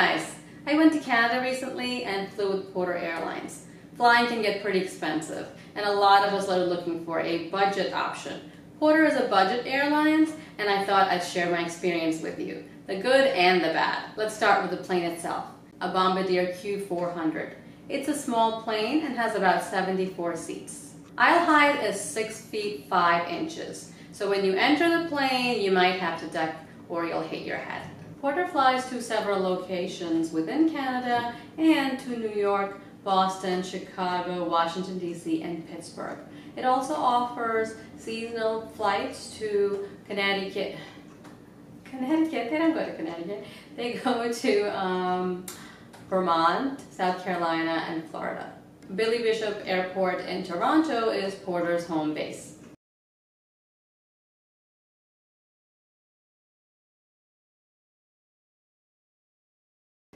guys! I went to Canada recently and flew with Porter Airlines. Flying can get pretty expensive and a lot of us are looking for a budget option. Porter is a budget airline, and I thought I'd share my experience with you. The good and the bad. Let's start with the plane itself. A Bombardier Q400. It's a small plane and has about 74 seats. Aisle height is 6 feet 5 inches. So when you enter the plane, you might have to duck or you'll hit your head. Porter flies to several locations within Canada and to New York, Boston, Chicago, Washington DC, and Pittsburgh. It also offers seasonal flights to Connecticut. Connecticut, they don't go to Connecticut. They go to um, Vermont, South Carolina, and Florida. Billy Bishop Airport in Toronto is Porter's home base.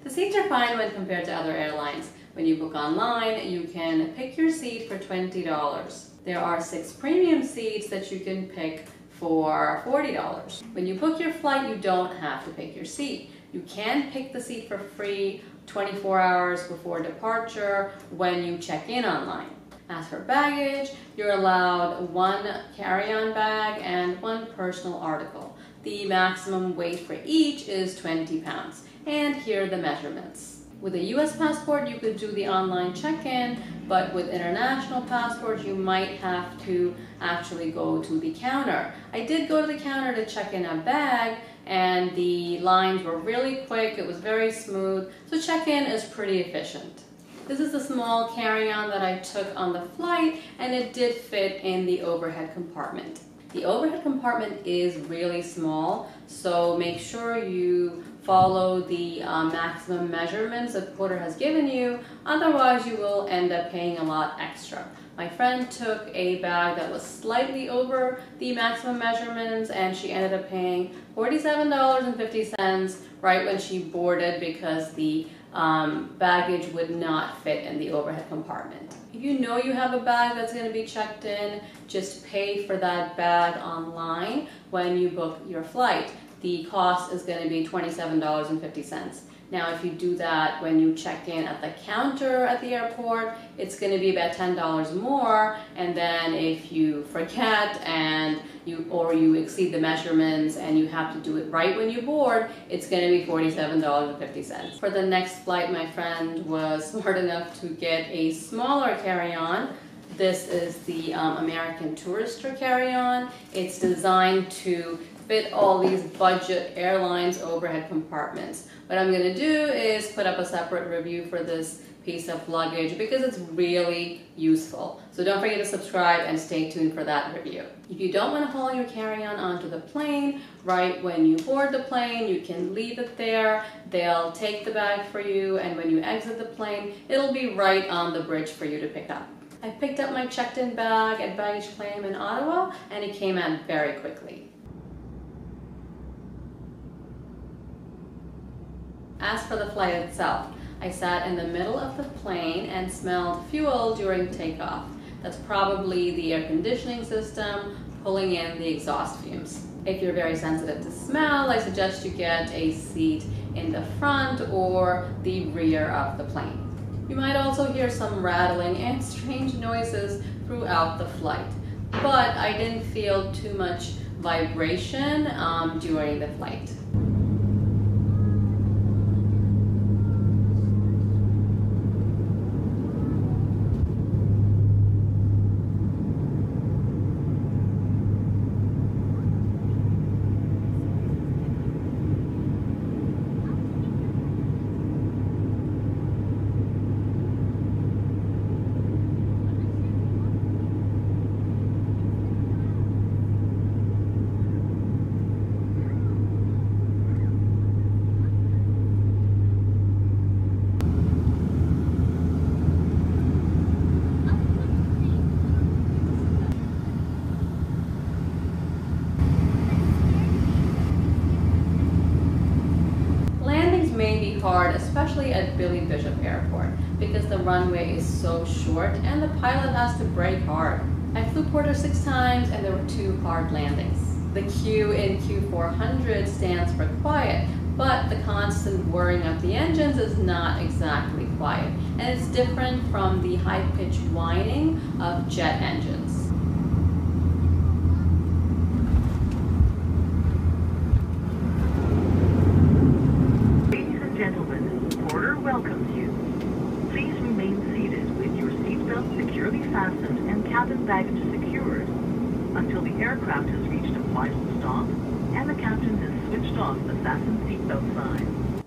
The seats are fine when compared to other airlines. When you book online, you can pick your seat for $20. There are six premium seats that you can pick for $40. When you book your flight, you don't have to pick your seat. You can pick the seat for free 24 hours before departure when you check in online. As for baggage, you're allowed one carry-on bag and one personal article. The maximum weight for each is 20 pounds. And here are the measurements. With a US passport, you could do the online check-in, but with international passports, you might have to actually go to the counter. I did go to the counter to check in a bag, and the lines were really quick, it was very smooth, so check-in is pretty efficient. This is a small carry-on that I took on the flight, and it did fit in the overhead compartment. The overhead compartment is really small, so make sure you follow the uh, maximum measurements that Porter has given you, otherwise you will end up paying a lot extra. My friend took a bag that was slightly over the maximum measurements and she ended up paying $47.50 right when she boarded because the um, baggage would not fit in the overhead compartment. If you know you have a bag that's going to be checked in, just pay for that bag online when you book your flight the cost is going to be $27.50. Now, if you do that when you check in at the counter at the airport, it's going to be about $10 more. And then if you forget and you or you exceed the measurements and you have to do it right when you board, it's going to be $47.50. For the next flight, my friend was smart enough to get a smaller carry-on this is the um, American Tourister carry-on. It's designed to fit all these budget airlines overhead compartments. What I'm gonna do is put up a separate review for this piece of luggage because it's really useful. So don't forget to subscribe and stay tuned for that review. If you don't want to haul your carry-on onto the plane, right when you board the plane, you can leave it there. They'll take the bag for you and when you exit the plane, it'll be right on the bridge for you to pick up. I picked up my checked-in bag at baggage claim in Ottawa and it came out very quickly. As for the flight itself, I sat in the middle of the plane and smelled fuel during takeoff. That's probably the air conditioning system pulling in the exhaust fumes. If you're very sensitive to smell, I suggest you get a seat in the front or the rear of the plane. You might also hear some rattling and strange noises throughout the flight, but I didn't feel too much vibration um, during the flight. hard, especially at Billy Bishop Airport, because the runway is so short and the pilot has to brake hard. I flew Porter six times and there were two hard landings. The Q in Q400 stands for quiet, but the constant whirring of the engines is not exactly quiet, and it's different from the high-pitched whining of jet engines. Ladies and gentlemen, Porter welcomes you. Please remain seated with your seatbelt securely fastened and cabin baggage secured until the aircraft has reached a final stop and the captain has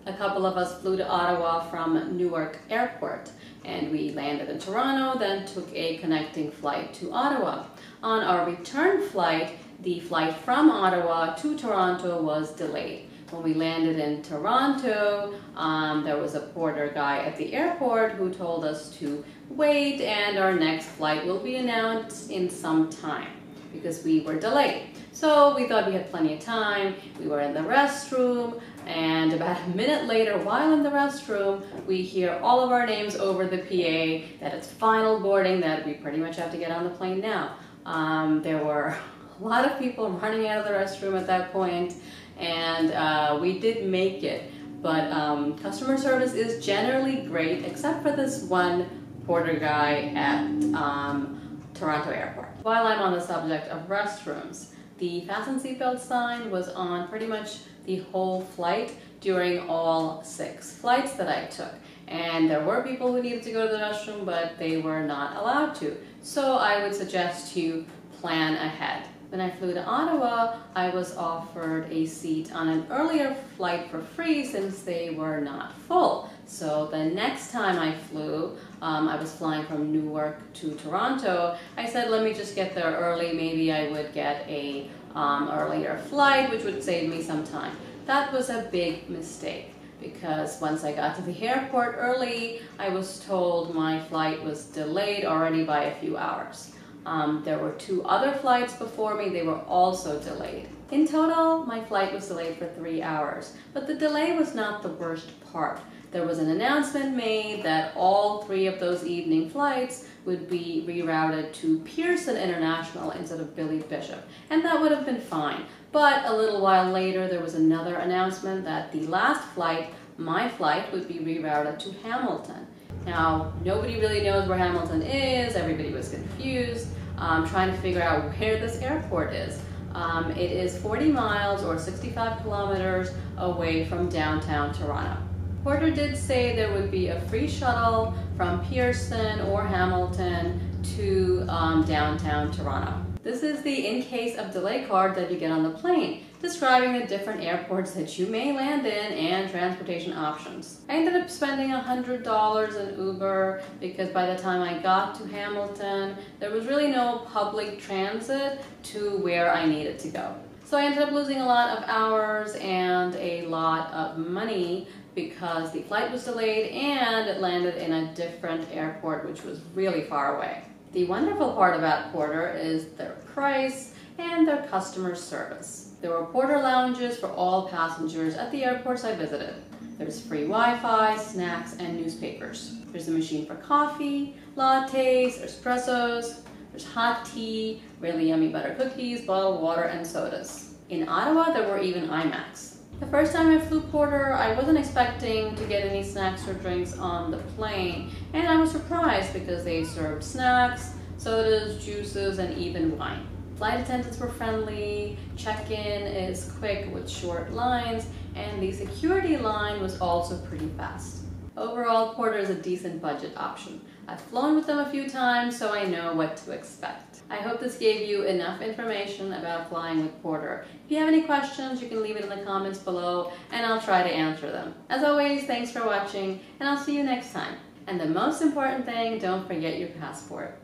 A couple of us flew to Ottawa from Newark Airport and we landed in Toronto, then took a connecting flight to Ottawa. On our return flight, the flight from Ottawa to Toronto was delayed. When we landed in Toronto, um, there was a porter guy at the airport who told us to wait and our next flight will be announced in some time because we were delayed. So we thought we had plenty of time. We were in the restroom and about a minute later, while in the restroom, we hear all of our names over the PA that it's final boarding, that we pretty much have to get on the plane now. Um, there were a lot of people running out of the restroom at that point and uh, we did make it. But um, customer service is generally great, except for this one porter guy at um, Toronto Airport. While I'm on the subject of restrooms, the fasten seatbelt sign was on pretty much the whole flight during all six flights that I took. And there were people who needed to go to the restroom, but they were not allowed to. So I would suggest you plan ahead. When I flew to Ottawa, I was offered a seat on an earlier flight for free since they were not full. So the next time I flew, um, I was flying from Newark to Toronto. I said, let me just get there early. Maybe I would get a um, earlier flight, which would save me some time. That was a big mistake because once I got to the airport early, I was told my flight was delayed already by a few hours. Um, there were two other flights before me, they were also delayed. In total, my flight was delayed for three hours, but the delay was not the worst part. There was an announcement made that all three of those evening flights would be rerouted to Pearson International instead of Billy Bishop, and that would have been fine. But a little while later, there was another announcement that the last flight, my flight, would be rerouted to Hamilton. Now, nobody really knows where Hamilton is, everybody was confused, um, trying to figure out where this airport is. Um, it is 40 miles or 65 kilometers away from downtown Toronto. Porter did say there would be a free shuttle from Pearson or Hamilton to um, downtown Toronto. This is the in case of delay card that you get on the plane, describing the different airports that you may land in and transportation options. I ended up spending $100 in Uber because by the time I got to Hamilton, there was really no public transit to where I needed to go. So I ended up losing a lot of hours and a lot of money because the flight was delayed and it landed in a different airport which was really far away. The wonderful part about Porter is their price and their customer service. There were Porter lounges for all passengers at the airports I visited. There's free Wi-Fi, snacks, and newspapers. There's a machine for coffee, lattes, espressos, there's hot tea, really yummy butter cookies, bottled water, and sodas. In Ottawa, there were even iMacs. The first time I flew Porter, I wasn't expecting to get any snacks or drinks on the plane, and I was surprised because they served snacks, sodas, juices, and even wine. Flight attendants were friendly, check-in is quick with short lines, and the security line was also pretty fast. Overall, Porter is a decent budget option. I've flown with them a few times, so I know what to expect. I hope this gave you enough information about flying with Porter. If you have any questions, you can leave it in the comments below, and I'll try to answer them. As always, thanks for watching, and I'll see you next time. And the most important thing, don't forget your passport.